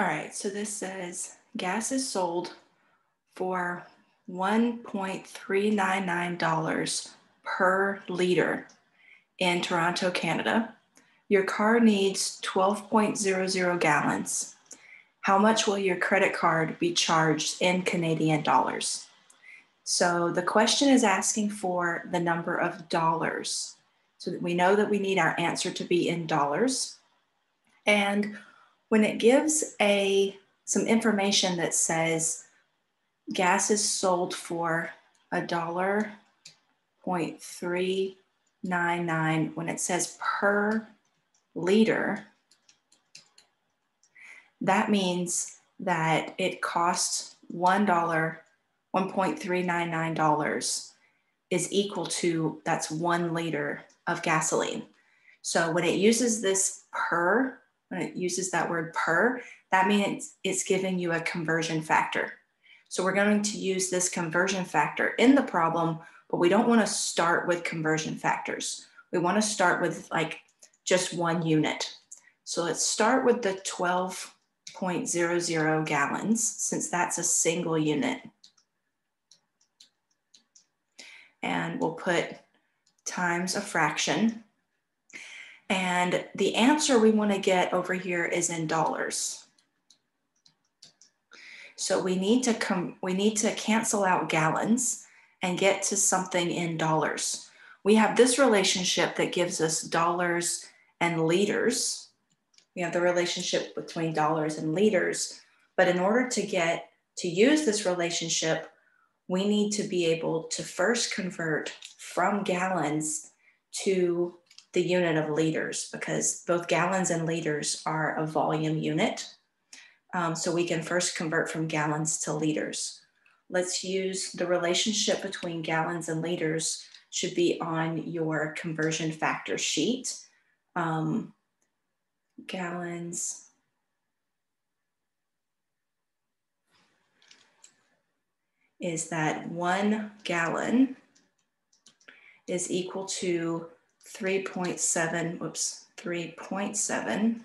All right, so this says gas is sold for $1.399 per liter in Toronto, Canada. Your car needs 12.00 gallons. How much will your credit card be charged in Canadian dollars? So the question is asking for the number of dollars. So that we know that we need our answer to be in dollars. And when it gives a some information that says gas is sold for a dollar point three nine nine, when it says per liter, that means that it costs one dollar, one point three nine nine dollars is equal to that's one liter of gasoline. So when it uses this per, when it uses that word per, that means it's giving you a conversion factor. So we're going to use this conversion factor in the problem, but we don't want to start with conversion factors. We want to start with like just one unit. So let's start with the 12.00 gallons, since that's a single unit. And we'll put times a fraction. And the answer we want to get over here is in dollars. So we need to come, we need to cancel out gallons and get to something in dollars. We have this relationship that gives us dollars and liters. We have the relationship between dollars and liters. But in order to get to use this relationship, we need to be able to first convert from gallons to the unit of liters because both gallons and liters are a volume unit. Um, so we can first convert from gallons to liters. Let's use the relationship between gallons and liters should be on your conversion factor sheet. Um, gallons is that one gallon is equal to 3.7, whoops, 3.7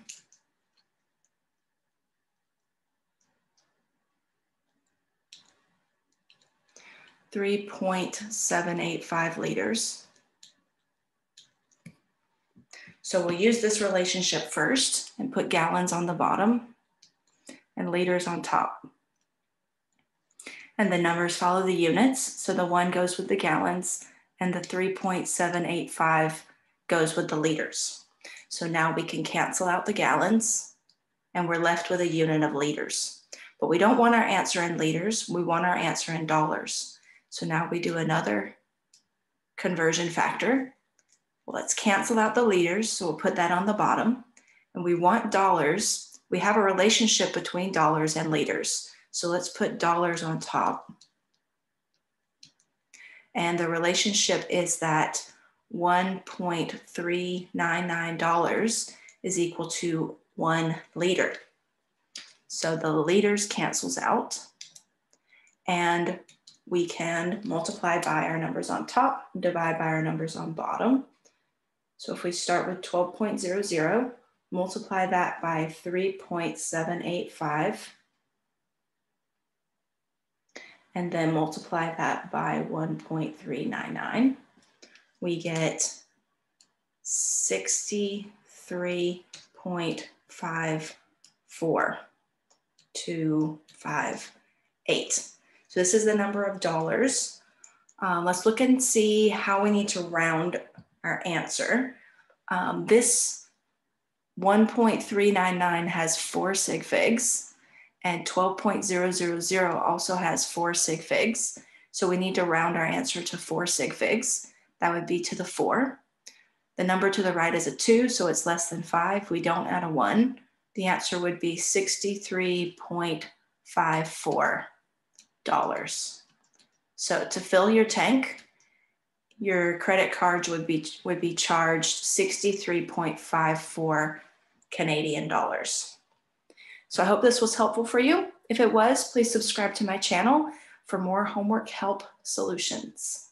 3.785 liters. So we'll use this relationship first and put gallons on the bottom and liters on top. And the numbers follow the units. So the one goes with the gallons and the 3.785 goes with the liters. So now we can cancel out the gallons and we're left with a unit of liters. But we don't want our answer in liters, we want our answer in dollars. So now we do another conversion factor. Well, let's cancel out the liters. So we'll put that on the bottom. And we want dollars. We have a relationship between dollars and liters. So let's put dollars on top. And the relationship is that $1.399 is equal to one liter. So the liters cancels out. And we can multiply by our numbers on top, divide by our numbers on bottom. So if we start with 12.00, multiply that by 3.785, and then multiply that by 1.399, we get 63.54 so this is the number of dollars. Um, let's look and see how we need to round our answer. Um, this 1.399 has four sig figs and 12.000 also has four sig figs. So we need to round our answer to four sig figs. That would be to the four. The number to the right is a two, so it's less than five. We don't add a one. The answer would be 63.54 dollars. So to fill your tank, your credit card would be would be charged 63.54 Canadian dollars. So I hope this was helpful for you. If it was, please subscribe to my channel for more homework help solutions.